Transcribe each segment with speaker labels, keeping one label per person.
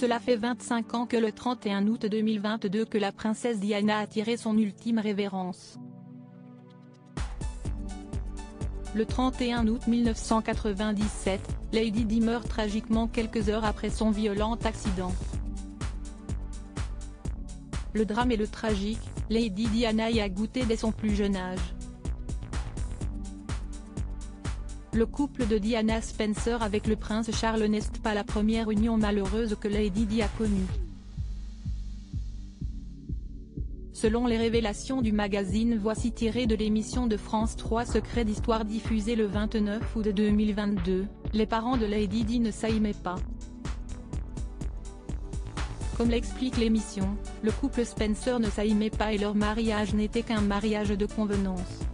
Speaker 1: Cela fait 25 ans que le 31 août 2022 que la princesse Diana a tiré son ultime révérence. Le 31 août 1997, Lady Di meurt tragiquement quelques heures après son violent accident. Le drame et le tragique, Lady Diana y a goûté dès son plus jeune âge. Le couple de Diana Spencer avec le prince Charles n'est pas la première union malheureuse que Lady Di a connue. Selon les révélations du magazine Voici tiré de l'émission de France 3 Secret d'Histoire diffusée le 29 août 2022, les parents de Lady Di ne s'aimaient pas. Comme l'explique l'émission, le couple Spencer ne s'aimait pas et leur mariage n'était qu'un mariage de convenance.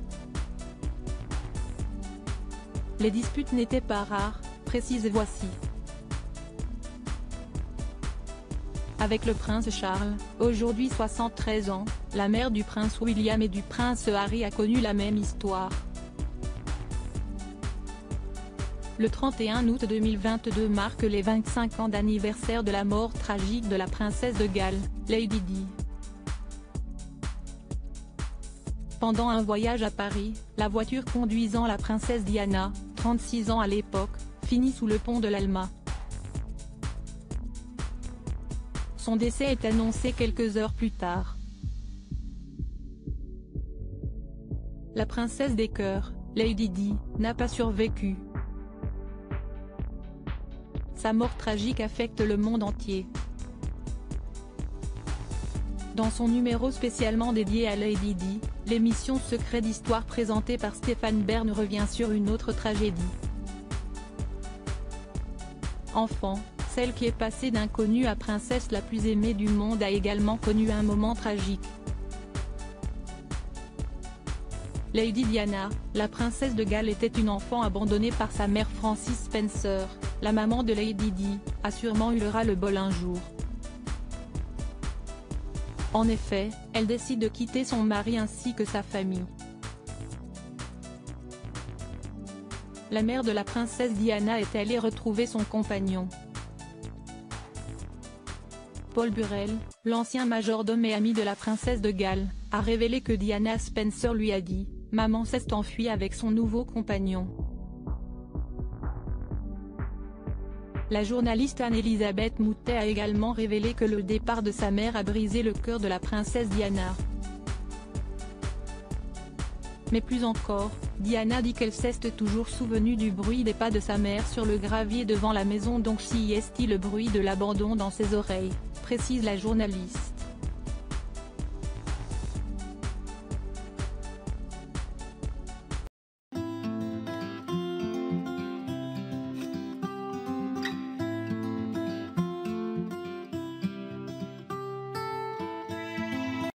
Speaker 1: Les disputes n'étaient pas rares, précise Voici. Avec le prince Charles, aujourd'hui 73 ans, la mère du prince William et du prince Harry a connu la même histoire. Le 31 août 2022 marque les 25 ans d'anniversaire de la mort tragique de la princesse de Galles, Lady Di. Pendant un voyage à Paris, la voiture conduisant la princesse Diana, 36 ans à l'époque, finit sous le pont de l'Alma. Son décès est annoncé quelques heures plus tard. La princesse des cœurs, Lady Di, n'a pas survécu. Sa mort tragique affecte le monde entier. Dans son numéro spécialement dédié à Lady Di, l'émission Secret d'Histoire présentée par Stéphane Bern revient sur une autre tragédie. Enfant, celle qui est passée d'inconnue à princesse la plus aimée du monde a également connu un moment tragique. Lady Diana, la princesse de Galles était une enfant abandonnée par sa mère Francis Spencer, la maman de Lady Di, a sûrement eu le ras le bol un jour. En effet, elle décide de quitter son mari ainsi que sa famille. La mère de la princesse Diana est allée retrouver son compagnon. Paul Burrell, l'ancien majordome et ami de la princesse de Galles, a révélé que Diana Spencer lui a dit Maman s'est enfuie avec son nouveau compagnon. La journaliste Anne-Elisabeth Moutet a également révélé que le départ de sa mère a brisé le cœur de la princesse Diana. Mais plus encore, Diana dit qu'elle s'est toujours souvenue du bruit des pas de sa mère sur le gravier devant la maison donc si est le bruit de l'abandon dans ses oreilles, précise la journaliste.